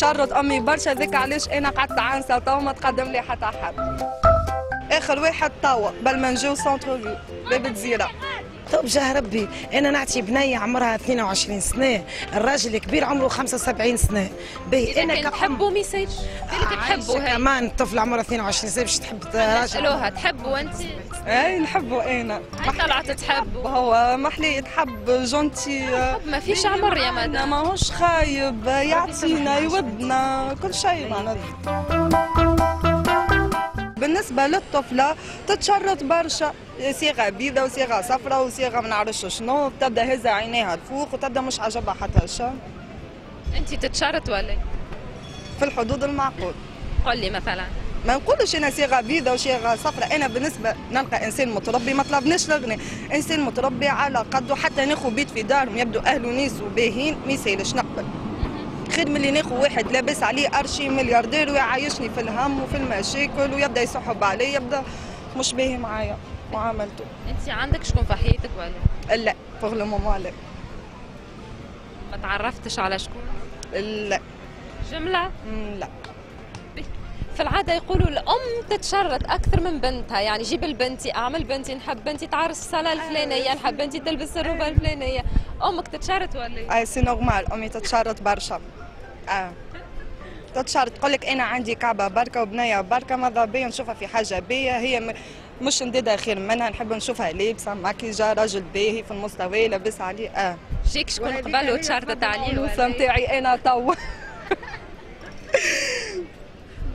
تشرط أمي برشا ذيك علاش أنا قعدت عانسة تو ما تقدم لي حتى حد. آخر واحد توا بل ما نجيو centre ville باب الجزيره طب جاه ربي أنا نعطي بنية عمرها 22 سنة الراجل كبير عمره 75 سنة. باهي أنا أنا تحبوا ما يصيرش بالك تحبوا كمان الطفل عمره 22 سنة باش تحب راجل. تحبوا أنت؟ اي نحبه أنا هاي طلعت تحبوا هو محلي يتحب gentil ما فيش عمر يا مدام. ماهوش خايب يعطينا يودنا كل شيء معناتها. بالنسبة للطفلة تتشرط برشا. صيغة بيضة وصيغة صفراء وصيغة ما نعرفش شنو تبدا هزة عينيها الفوق وتبدأ مش عجبها حتى شيء انت تتشرط ولا؟ في الحدود المعقول. قل لي مثلا. ما نقولش أنا صيغة بيضاء وصيغة صفراء أنا بالنسبة نلقى إنسان متربي ما طلبناش الغنى إنسان متربي على قده حتى ناخذ بيت في دارهم يبدو أهله ناس وباهين ما يسالش نقبل؟ خير من اللي ناخذ واحد لابس عليه أرشي ملياردير ويعيشني في الهم وفي المشاكل ويبدأ يسحب علي يبدأ مش باهي معايا معاملته. أنت عندك شكون في حياتك ولا؟ لا فوق لو مومون لا. ما تعرفتش على شكون؟ لا. جملة؟ لا. في العادة يقولوا الأم تتشرط أكثر من بنتها. يعني جيب البنتي أعمل بنتي نحب بنتي تعرس الصلاة الفلانية نحب بنتي تلبس الروبة الفلانية. أمك تتشرط ولا؟ اي c'est normal. أمي تتشرط برشا. آه. تتشرط تقول لك أنا عندي كعبة بركة وبنية بركة ماذا بيا؟ نشوفها في حاجة بيا. هي م... مش نديدها خير منها. نحب نشوفها لابسه ماكيجة راجل باهي في المستوى لابس عليه. آه. جيك شكون قبل وتشرطت عليه ولا إيه؟ نتاعي أنا تو.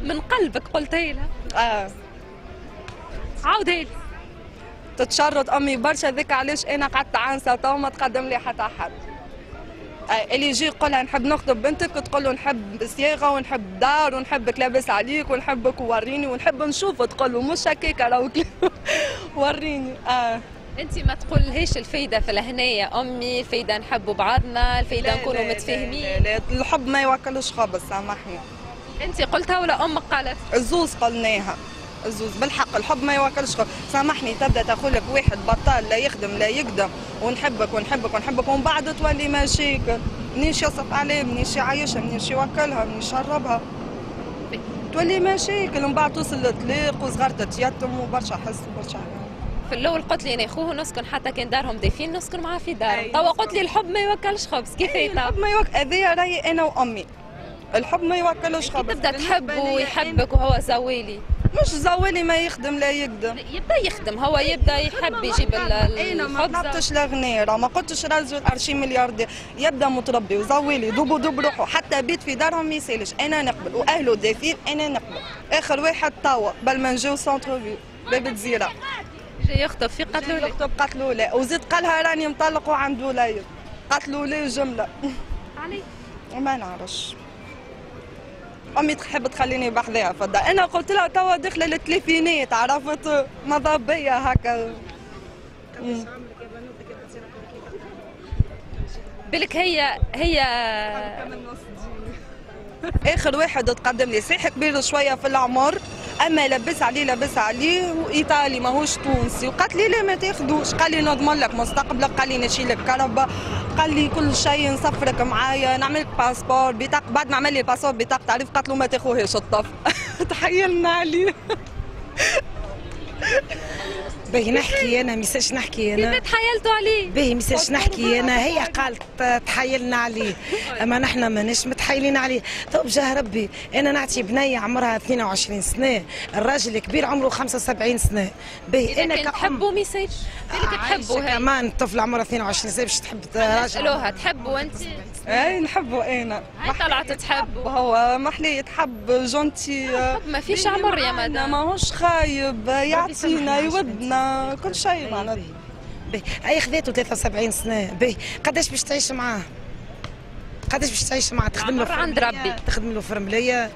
من قلبك قلتي لها. آه. عاودي لي تتشرط أمي برشا ذيك علاش أنا قعدت عانسه تو ما تقدم لي حتى حد آه، اللي يجي يقول لها نحب نخطب بنتك تقول له نحب صياغة ونحب دار ونحبك لابس عليك ونحبك ووريني ونحب نشوف تقول له مش هكاك راهو وريني. آه. أنت ما تقولهاش الفايدة في الهنيه أمي الفايده نحبوا بعضنا الفايدة لا، نكونوا لا، لا، متفاهمين. لا، لا، الحب ما يوكلش خبز سامحني. انت قلتها ولا أمك قالت؟ الزوز قلناها. الزوز بالحق الحب ما يوكلش خبز سامحني تبدأ تقول لك واحد بطال لا يخدم لا يقدم ونحبك ونحبك ونحبك ومن بعد تولي مشاكل. منيش يصرف عليه منيش يعيشها منيش يوكلها منيش يشربها. تولي مشاكل ومن بعد توصل للطلاق وصغار تتيتم وبرشا حس وبرشا في الأول قلت لي أنا أخوه نسكن حتى كان دارهم ضيفين نسكن معاه في دارهم. أي، توا قلت لي الحب ما يوكلش خبز كيف الحب يطاب ما يوكل هذايا رايي أنا وأمي. الحب ما يوكلش خبز تبدا تحبه ليا ويحبك وهو زوالي. مش زوالي ما يخدم لا يقدم. يبدأ يخدم هو يبدأ يحب يجيب أنا ما الخبزة. طلبتش الغنيرة ما قلتش راجل 20 ملياردير. يبدأ متربي وزوالي دوبو دوب روحه. حتى بيت في دارهم ما يسالش أنا نقبل. وأهله دافين أنا نقبل. آخر واحد توا بل ما نجيو centre ville باب الجزيرة. جاي يخطب في قتلوا لي يخطب قتلوا لا وزيد قالها راني مطلق وعنده وليد قتلوا لي جملة. علي. ما نعرفش. أمي تحب تخليني بحذاها فدا. أنا قلت لها توا داخله للثلاثينات عرفت؟ ماذا بيا هكا. بالك هي هي آخر واحد تقدم لي. صحيح كبير شوية في العمر. أما لبس عليه لبس عليه وإيطالي ماهوش تونسي. وقالت لي لا ما تاخذوش. قال لي نضمن لك مستقبلك قال لي نشيل لك كهرباء. قال لي كل شيء نسفرك معايا نعمل لك passeport بطاقه بعد ما عمل لي ال passeport بطاقه تعريف قالت له ما تاخذوهاش الطف. تحيلنا عليه باهي نحكي أنا ما يسالش نحكي أنا. كيف تحايلتوا عليه؟ باهي ما يسالش نحكي أنا هي قالت تحايلنا عليه. أما نحنا ماناش متحايلين عليه. طب جاه ربي أنا نعطي بنية عمرها 22 سنة الراجل كبير عمره 75 سنة. باهي أنا كأم. تحبوا بالك تحبوا كمان الطفل عمره 22 سنة باش تحب راجل تحبوا أنت؟ اي نحبه أنا هاي طلعت تحبوا وهو محلي يتحب جونتي ما فيش عمر يا مدام. ماهوش خايب يعطينا يودنا كل شيء معناتها هي خذيته 73 سنة باهي قداش باش تعيش معاه؟ قداش باش تعيش معاه؟ تخدم له عند؟ ربي. تخدم له فرملية.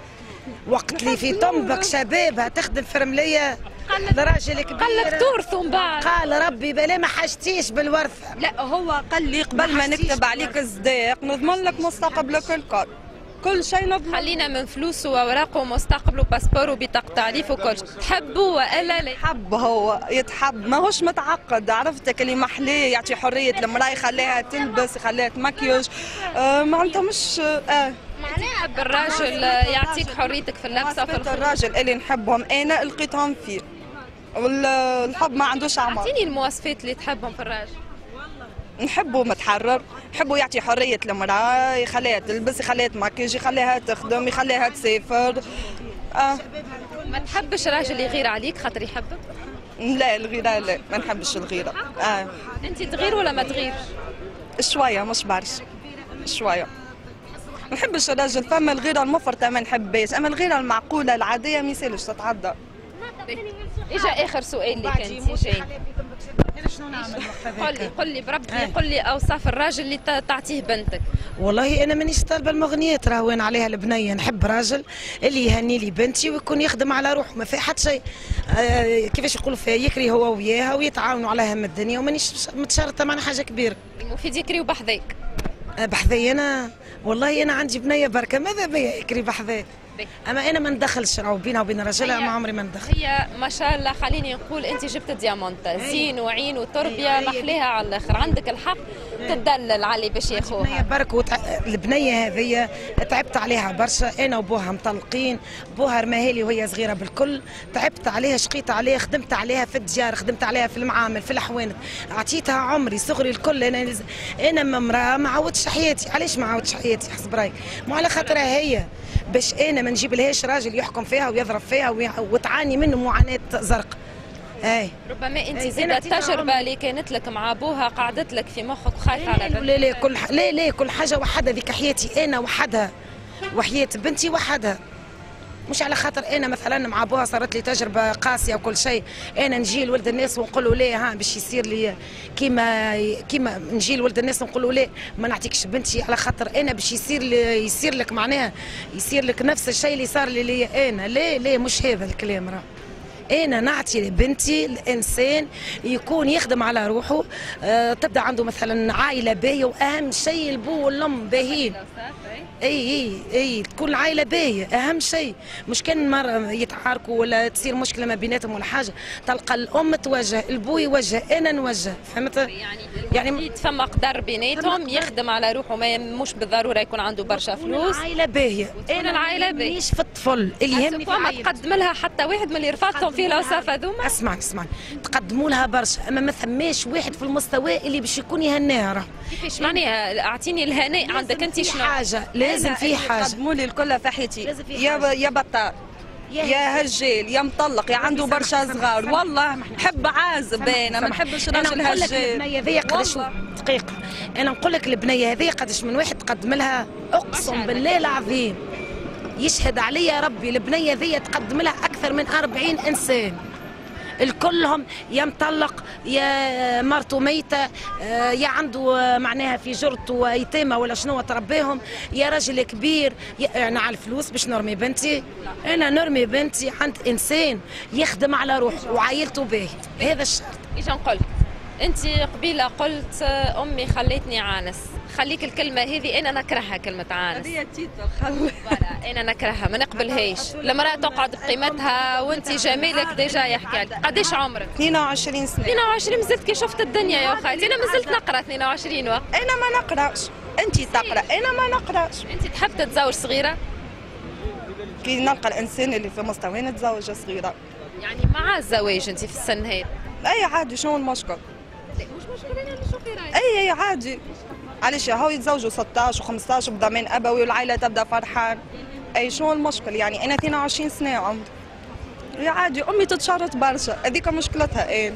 وقت اللي في طنبك شبابها تخدم فرمليه الراجل كبير. قال لك تورثوا من بعد قال ربي بلا ما حاجتيش بالورثة. لا هو قال لي قبل ما نكتب عليك الصداق نضمن لك مستقبلك الكل. كل شيء نضمن. خلينا من فلوسه وأوراقه ومستقبله وباسبور وبطاقة تعريف وكل شيء. تحبوا وإلا لا. يتحب هو يتحب. ماهوش متعقد. عرفتك اللي محلاه يعطي حرية المرأة يخليها تلبس يخليها تمكيج آه معناتها مش آه. تحب الراجل يعطيك حريتك في اللبسه وفي الراجل اللي نحبهم. أنا لقيتهم فيه. والحب ما عندوش اعمار أعطيني المواصفات اللي تحبهم في الراجل نحبه متحرر نحبه يعطي حرية المرأة يخليها تلبس يخليها ماكيج يخليها تخدم يخليها تسافر. آه. ما تحبش راجل يغير عليك خاطر يحبك؟ لا الغيرة لا ما نحبش الغيرة. آه. أنت تغير ولا ما تغيرش شوية مش برشا. شوية. ما نحبش الراجل فما الغيرة المفرطة ما نحبهاش. أما الغيرة المعقولة العادية ما يسالش تتعدى. إجا آخر سؤال لك انت جاي. شنو نعمل؟ وقت قل لي؟ قل لي بربي آه. قل لي أوصاف الراجل اللي ت- تعطيه بنتك. والله أنا مانيش طالبة المغنيات راه وين عليها البنية. نحب راجل اللي يهني لي بنتي ويكون يخدم على روحه. ما في حتى شيء. آه كيفاش يقولوا فيها؟ يكري هو وياها ويتعاونوا على هم الدنيا. ومانيش متشرطة معنا حاجة كبيرة. المفيد يكري وبحذاك آه بحذي أنا. والله أنا عندي بنية بركة. ماذا بيا يكري بحذي؟ بي. أما أنا ما ندخلش راهو بينها وبين رجلها هي- ما عمري ما ندخل هي ما شاء الله خليني نقول أنت جبت ديامونتا زين وعين وتربية محليها على الآخر. عندك الحق تدلل علي باش ياخوها برك وتع... البنية هذه تعبت عليها برشا. أنا وبوها مطلقين بوها رماهالي وهي صغيرة بالكل. تعبت عليها شقيت عليها خدمت عليها في الديار خدمت عليها في المعامل في الحوانت عطيتها عمري صغري الكل. أنا لز... أنا امرأة ما عودتش حياتي. علاش ما عودتش حياتي؟ حسب رأيك. مو على خاطرها هي. باش أنا ما نجيب لهاش راجل يحكم فيها ويضرب فيها. وتعاني منه معاناة زرق اي ربما انت عطيتها التجربه عمري. اللي كانت لك مع أبوها قعدت لك في مخك وخايفة على بنتك لا لا كل ح... لا لا كل حاجة وحدها ذيك حياتي أنا وحدها وحياة بنتي وحدها مش على خاطر أنا مثلا مع أبوها صارت لي تجربة قاسية وكل شيء. أنا نجي لولد الناس ونقول له ليه ها باش يصير لي كيما كيما نجي لولد الناس ونقول له ليه ما نعطيكش بنتي على خاطر أنا باش يصير لي يصير لك معناها يصير لك نفس الشيء اللي صار لي لي أنا. ليه ليه مش هذا الكلام راه. أنا نعطي لبنتي الإنسان يكون يخدم على روحه آه تبدأ عنده مثلا عائلة باهية وأهم شيء البو والأم باهيين. إي إي إي تكون العائله باهية أهم شيء. مش كان مرة يتعاركوا ولا تصير مشكلة ما بيناتهم ولا حاجة. تلقى الأم توجه البو يوجه أنا نوجه فهمت؟ يعني يعني فما قدر بيناتهم يخدم على روحه ما مش بالضرورة يكون عنده برشا فلوس. العائلة باهية. وتكون العائلة باهية. مش في الطفل. اللي يهمني في ما العائلة. تقدم لها حتى واحد من اللي رفضتهم فيه الاوصاف هذوما اسمعني اسمعني تقدموا لها برشا. أما ما ثماش واحد في المستوى اللي باش يكون يهناها راه. كيفاش معناها؟ أعطيني الهناء عندك أنت شنو؟ حاجة. لازم في حاجة قدموا لي الكل في حياتي لازم في يا. يا بطال يا هجال يا مطلق يا عنده برشا صغار والله. نحب عازب أنا ما. نحبش أنا راجل نقول لك البنية قداش. دقيقة أنا نقول لك البنية هذيا قداش من واحد تقدم لها أقسم. بالله العظيم يشهد عليا ربي البنية هذيا تقدم لها أكثر من 40 إنسان الكلهم يا مطلق يا مرته ميتة يا عنده معناها في جرته يتامى ولا شنو تربيهم يا راجل كبير يا- أنا على الفلوس باش نرمي بنتي. أنا نرمي بنتي عند إنسان يخدم على روحه وعائلته باهي. هذا الشرط. اجا نقول؟ أنت قبيلة قلت أمي خليتني عانس خليك الكلمة هذه أنا نكرهها كلمة عانس هذه أنا نكرهها ما نقبلهاش المراه تقعد بقيمتها وأنت جمالك ديجا يحكي عليك. قديش عمرك؟ 22 سنة. 22 مازلت كي شفت الدنيا يا خالتي أنا مازلت نقرأ 22 وقت. أنا ما نقرأش. أنت تقرأ أنا ما نقرأش. أنت تحب تتزوج صغيرة؟ كي نلقى الانسان اللي في مستوى نتزوج صغيرة. يعني مع الزواج أنت في السن هذا؟ أي عادي شنو المشكل؟ أي أي عادي. علاش هاو يتزوجوا 16 و15 بضمان أبوي والعائله تبدأ فرحان. أي شنو المشكل؟ يعني أنا 22 سنة عمري عادي أمي تتشرط برشا. هذيك مشكلتها إيه؟